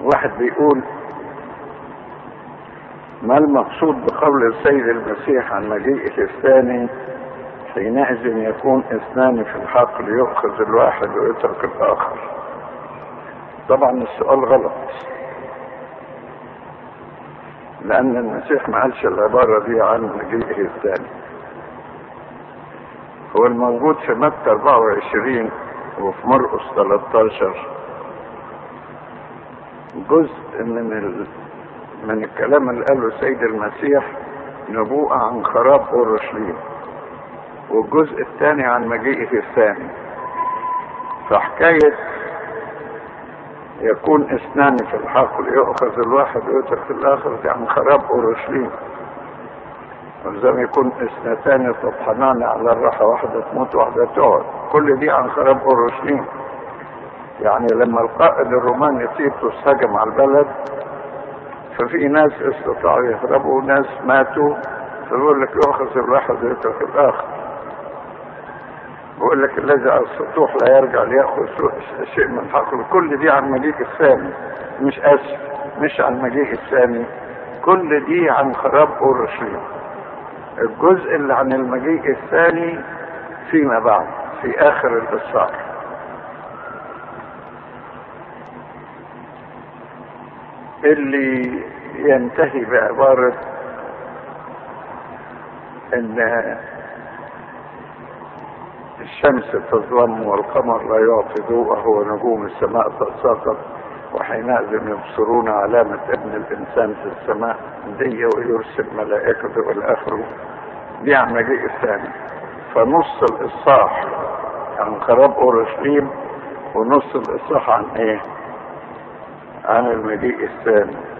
واحد بيقول ما المقصود بقول السيد المسيح عن مجيئه الثاني حينئذ يكون اثنان في الحقل يؤخذ الواحد ويترك الآخر؟ طبعا السؤال غلط. لأن المسيح ما قالش العبارة دي عن مجيئه الثاني هو الموجود في متى 24 وفي مرقس 13 جزء من ال... من الكلام اللي قاله السيد المسيح نبوءة عن خراب اورشليم والجزء الثاني عن مجيئة الثاني. فحكاية يكون اثنان في الحقل يؤخذ الواحد ويترك الآخر دي عن خراب اورشليم ولازم يكون اثنتان تطحنان على الراحة واحدة تموت واحدة تقعد. كل دي عن خراب اورشليم يعني لما القائد الروماني تيتوس هجم على البلد ففي ناس استطاعوا يهربوا وناس ماتوا فبيقول لك يؤخذ الواحد ويترك الآخر. بيقول لك الذي على السطوح لا يرجع ليأخذ شيء من حقه. كل دي عن مجيء الثاني مش آسف مش عن مجيء الثاني. كل دي عن خراب أورشليم. الجزء اللي عن المجيء الثاني فيما بعد في آخر الاصحاح اللي ينتهي بعبارة إن الشمس تظلم والقمر لا يعطي ضوءه ونجوم السماء تتساقط وحينئذ يبصرون علامة ابن الإنسان في السماء دي ويرسل ملائكته إلى آخره دي عن مجيء الثاني فنص الإصحاح عن خراب أورشليم ونص الإصحاح عن إيه؟ عن المجيء الثاني.